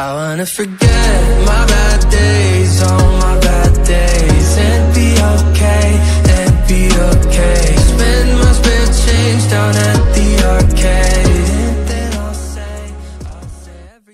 I wanna forget my